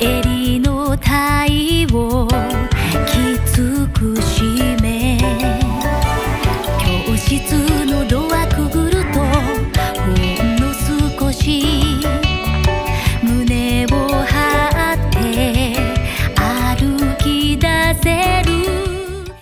襟の体をきつくし